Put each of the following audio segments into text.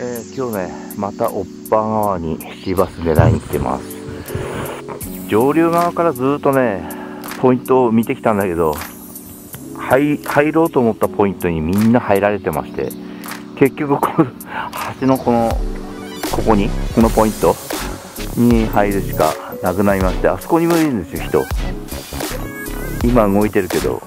えー、今日ね、またおっぱ川にシーバス狙いに来てます。上流側からずっとね、ポイントを見てきたんだけど、入入ろうと思ったポイントにみんな入られてまして、結局この橋のこの、ここに、このポイントに入るしかなくなりまして、あそこにもいるんですよ、人。今動いてるけど、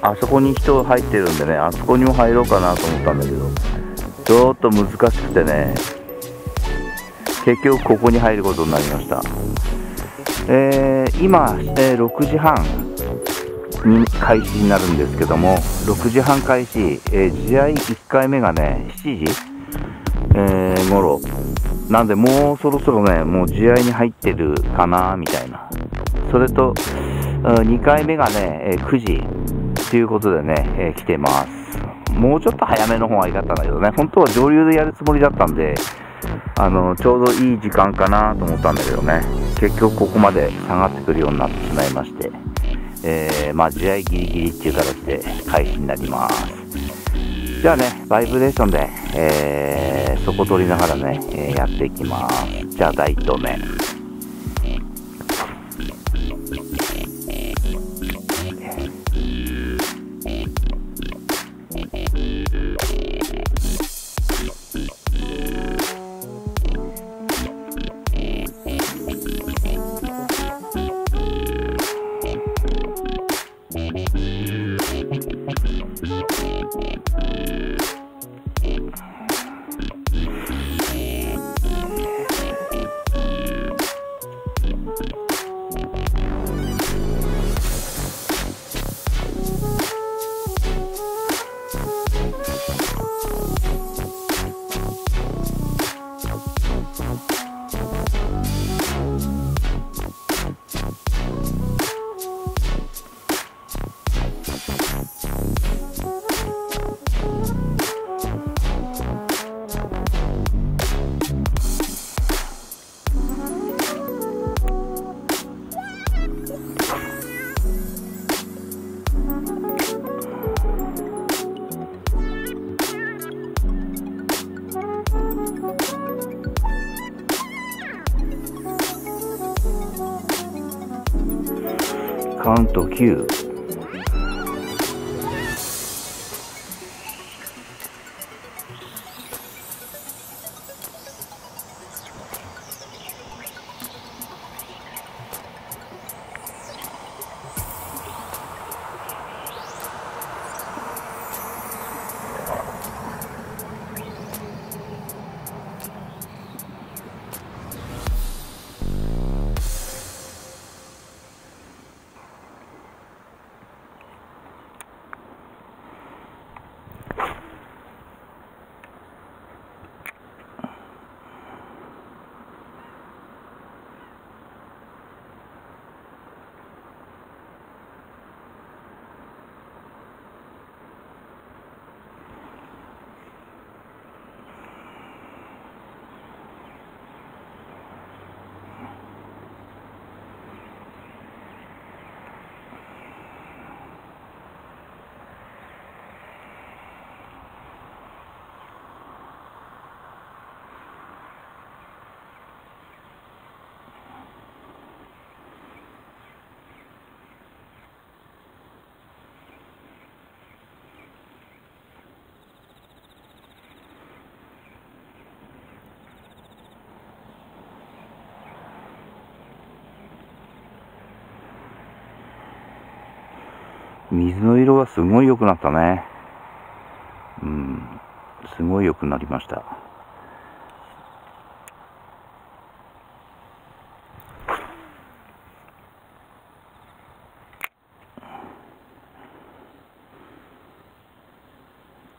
あそこに人入ってるんでね、あそこにも入ろうかなと思ったんだけど、ちょっと難しくてね、結局ここに入ることになりました。えー、今、えー、6時半に開始になるんですけども、6時半開始、えー、試合1回目がね、7時、えー、頃。なんで、もうそろそろね、もう試合に入ってるかな、みたいな。それと、2回目がね、9時ということでね、え、来てます。もうちょっと早めの方が良かったんだけどね、本当は上流でやるつもりだったんで、あの、ちょうどいい時間かなと思ったんだけどね、結局ここまで下がってくるようになってしまいまして、えー、まあ、試合ギリギリっていう形で開始になります。じゃあね、バイブレーションで、えー、底取りながらね、え、やっていきます。じゃあ、第1投目。Yeah. カウント9水の色がすごい良くなったね。うん、すごい良くなりました。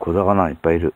小魚いっぱいいる。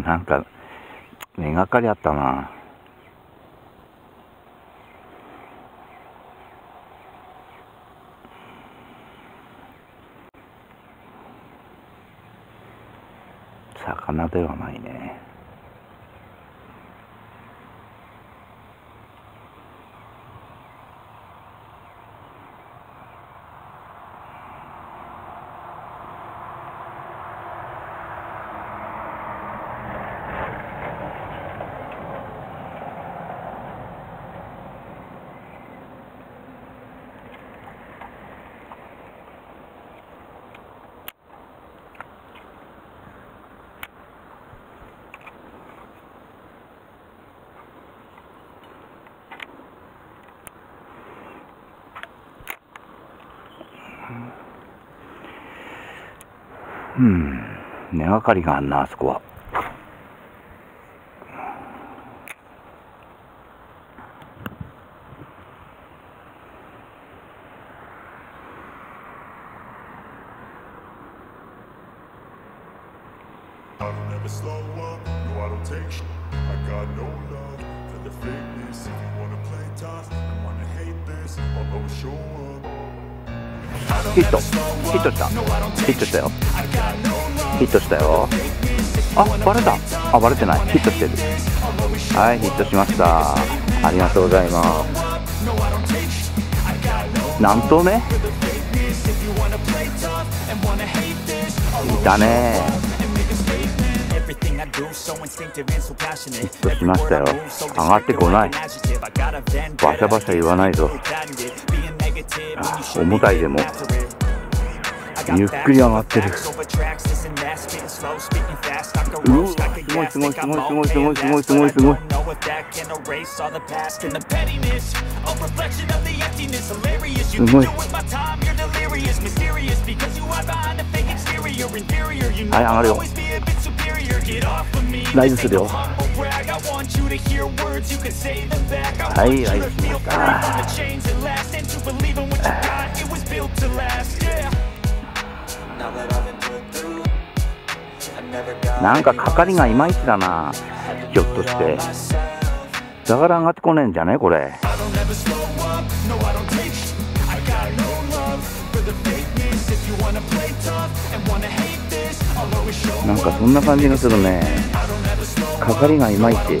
なんか、目がかりあったな。魚ではないね。うん、根がかりがあんな、あそこは。ヒットしたよ。ヒットしたよ。あバレた。あバレてない。ヒットしてる。はいヒットしました。ありがとうございます。なんとね。いたね。ヒットしましたよ。上がってこない。バシャバシャ言わないぞ。重たいでも。ゆっくり上がってるうわすごいすごいすごいすごいすごいすごいすごいなんか係がいまいちだな。ひょっとして。だから上がってこねえんじゃねこれ。なんかそんな感じがするね。係がいまいち。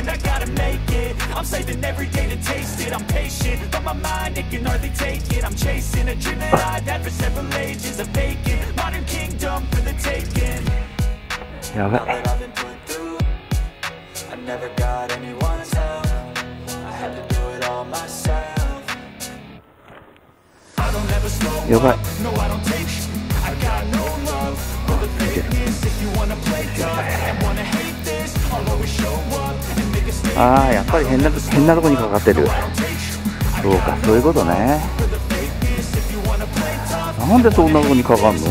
to make it. I'm saving every day to taste it. I'm patient, but my mind, it can hardly take it. I'm chasing a dream that I've had for several ages A vacant modern kingdom for the taking. Now that I've been put through I never got anyone's help. I had to do it all myself. I don't ever slow up. No, I don't take I got no love. For the If you wanna play tough and wanna hate this I'll always show up. ああやっぱり変な変なとこにかかってる。そうかそういうことね。なんでそんなとこにかかんの？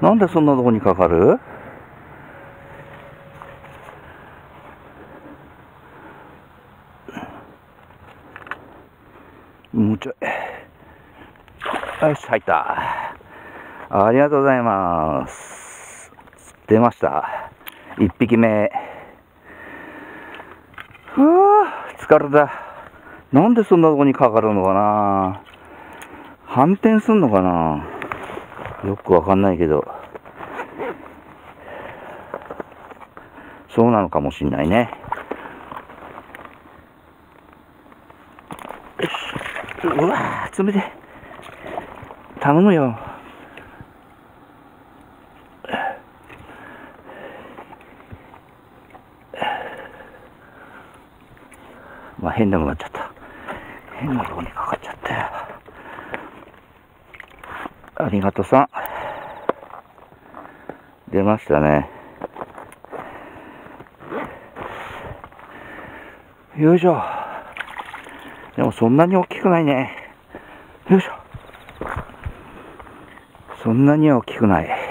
なんでそんなとこにかかる？もうちょい。よし、入った。ありがとうございます。出ました。一匹目。ふぅ、疲れた。なんでそんなとこにかかるのかな反転すんのかなよくわかんないけど。そうなのかもしんないね。よし。うわぁ、冷て。頼むよ。まあ変なくなっちゃった。変なとこにかかっちゃったよ。ありがとさん。出ましたね。よいしょ。でもそんなに大きくないね。よいしょ。そんなには大きくない。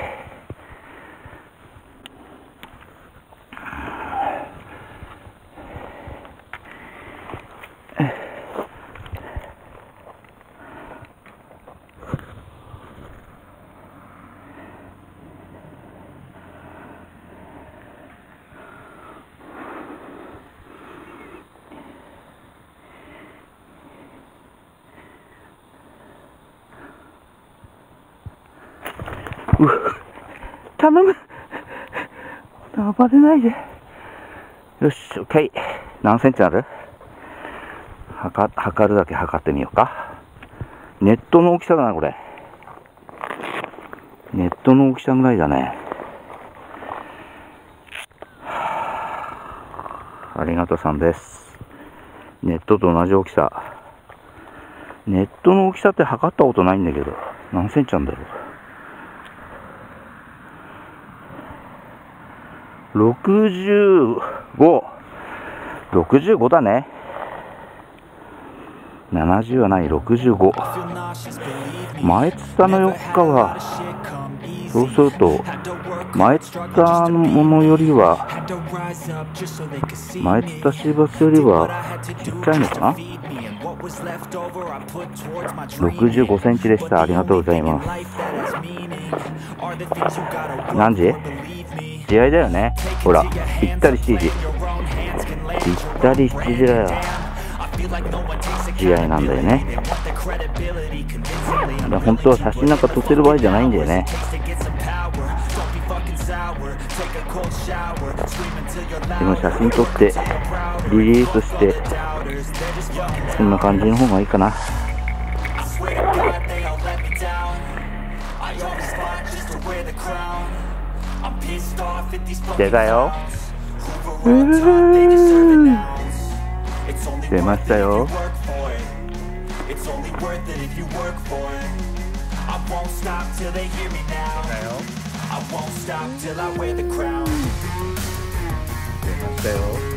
う頼む暴れないで。よし、OK。何センチある？測、測るだけ測ってみようか。ネットの大きさだな、これ。ネットの大きさぐらいだね。ありがとさんです。ネットと同じ大きさ。ネットの大きさって測ったことないんだけど、何センチなんだろう？65、65だね。70はない、65。前津田の4日は、そうすると、前津田のものよりは、前津田シーバスよりはちっちゃいのかな？65センチでした。ありがとうございます。何時？試合だよね。ほらぴったり7時ぴったり7時だよ。試合なんだよね。本当は写真なんか撮ってる場合じゃないんだよね。でも写真撮ってリリースしてこんな感じの方がいいかな。出たよ出ましたよ I won't stop till they hear me now I won't stop till I wear the crown 出ましたよ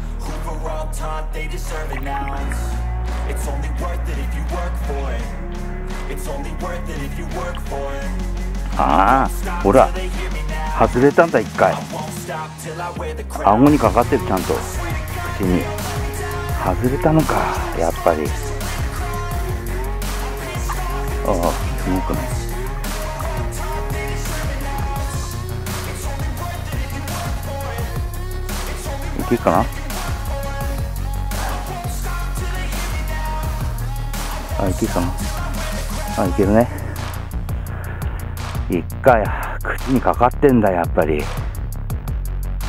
Were all taught they deserve it now It's only worth it if you work for it It's only worth it if you work for it ああ、ほら、外れたんだ一回顎にかかってるちゃんと口に外れたのかやっぱりああ、すごくないけるかなあいけるかな？あいけるね。一回口にかかってんだやっぱり。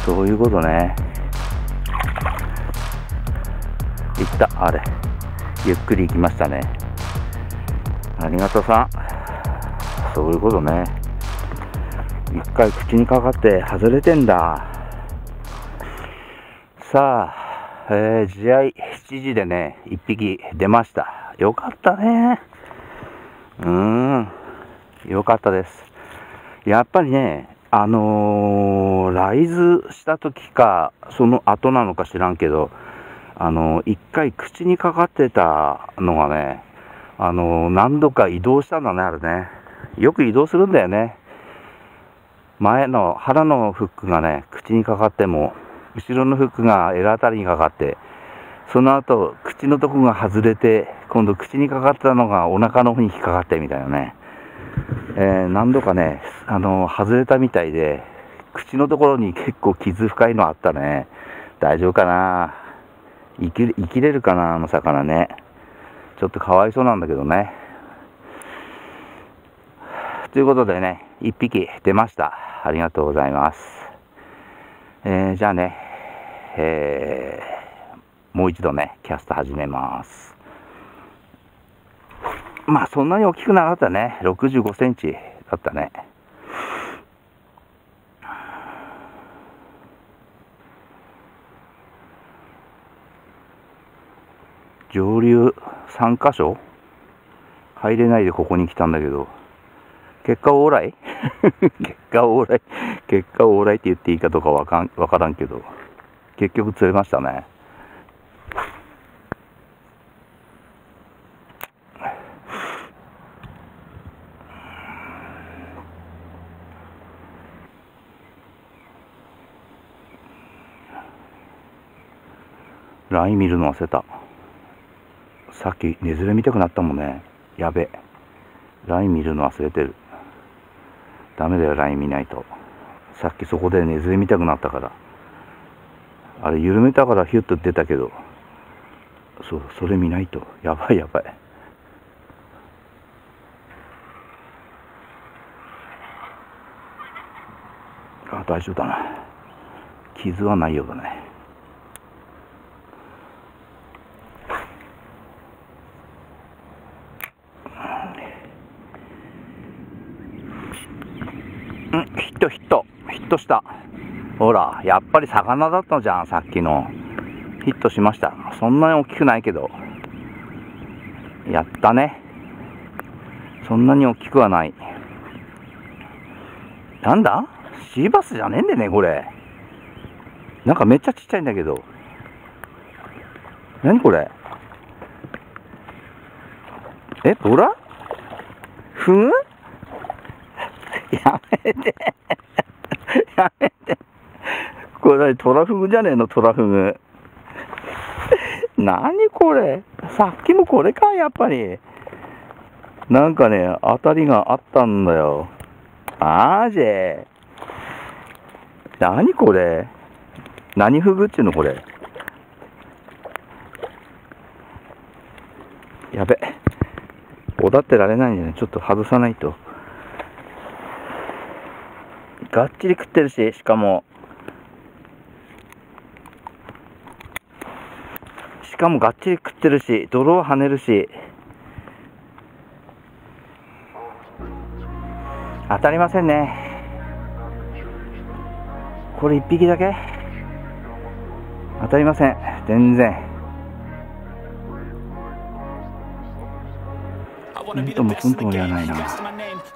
そういうことね。いった。あれ。ゆっくり行きましたね。ありがとさん。そういうことね。一回口にかかって外れてんだ。さあ、えー、試合7時でね、1匹出ました。よかったね。うーん、よかったです。やっぱりね、あのー、ライズした時か、その後なのか知らんけど、あの、一回口にかかってたのがね、あの、何度か移動したんだね、あれね。よく移動するんだよね。前の腹のフックがね、口にかかっても、後ろのフックがエラあたりにかかって、その後、口のとこが外れて、今度口にかかったのがお腹の方に引っかかってみたいなね。えー、何度かね、あの、外れたみたいで、口のところに結構傷深いのあったね。大丈夫かな？生き生きれるかな？あの魚ね。ちょっとかわいそうなんだけどね。ということでね、1匹出ました。ありがとうございます。えー、じゃあね、えー、もう一度ね、キャスト始めます。まあ、そんなに大きくなかったね。65センチだったね。上流3箇所？入れないでここに来たんだけど、結果オーライ結果オーライ結果オーライって言っていいかどうかわかんわからんけど、結局釣れましたね。ライン見るの忘れた。さっき寝ずれ見たくなったもんね。やべ。ライン見るの忘れてる。ダメだよ、ライン見ないと。さっきそこでねずれ見たくなったから。あれ、緩めたからヒュッと出たけど、そう、それ見ないと。やばいやばい。あ、大丈夫だな。傷はないようだね。ん、ヒットヒット。した。ほら、やっぱり魚だったじゃん、さっきの。ヒットしました。そんなに大きくないけど。やったね。そんなに大きくはない。なんだ？シーバスじゃねえんでね、これ。なんかめっちゃちっちゃいんだけど。何これ？え、ボラ？ふぐ やめて。やめて。これトラフグじゃねえの、トラフグ。何これ？さっきもこれか、やっぱり。なんかね、当たりがあったんだよ。マジ？何これ？何フグっちゅうのこれ？やべ。おだってられないんでね、ちょっと外さないと。がっちり食ってるし、しかも、しかもがっちり食ってるし、泥を跳ねるし、当たりませんね。これ1匹だけ？当たりません。全然。うんともすんとも言わないな。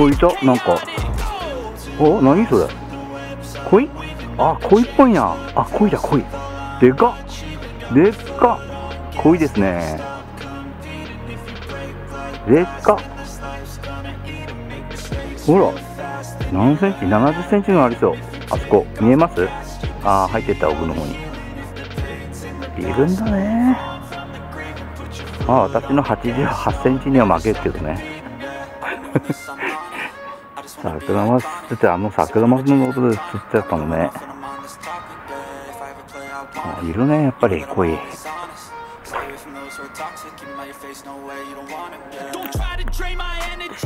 おいたなんかお何それ？鯉あ鯉っぽいな。あ鯉だ鯉でかっ。でっか鯉ですね。でっかほら何センチ？70センチのありそう。あそこ見えます？ああ入ってった奥の方に。いるんだねまあ私の88センチには負けるけどね。桜マスってあの桜マスのことで釣っちゃったのね。あいるねやっぱり濃い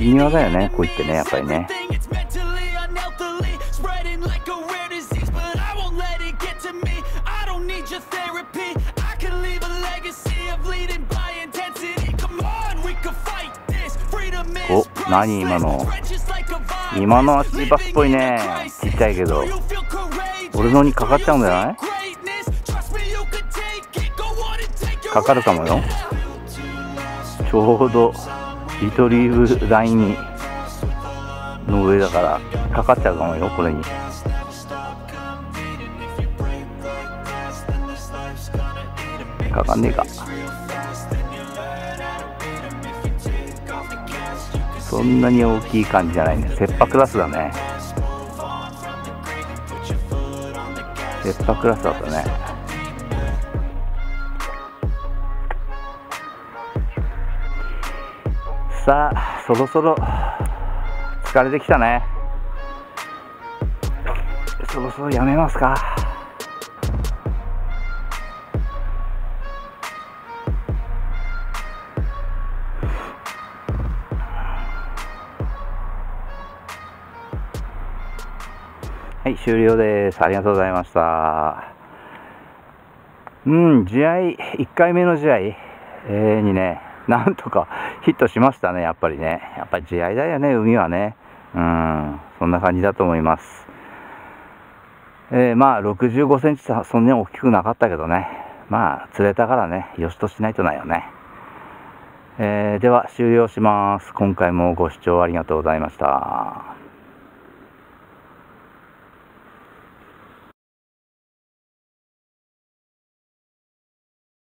微妙だよねこう言ってね。やっぱりね。お何今の？今のはシーバスっぽいね。ちっちゃいけど。俺のにかかっちゃうんじゃない？かかるかもよ。ちょうどリトリーブラインの上だからかかっちゃうかもよこれに。かかんねえか。そんなに大きい感じじゃないね。切羽クラスだね。切羽クラスだったね。さあそろそろ疲れてきたね。そろそろやめますか。終了です。ありがとうございました。うん、試合、1回目の試合、えー、にね、なんとか ヒットしましたね、やっぱりね。やっぱり試合だよね、海はね。うん、そんな感じだと思います。えー、まあ、65センチそんなに大きくなかったけどね。まあ、釣れたからね、よしとしないとないよね。えー、では、終了します。今回もご視聴ありがとうございました。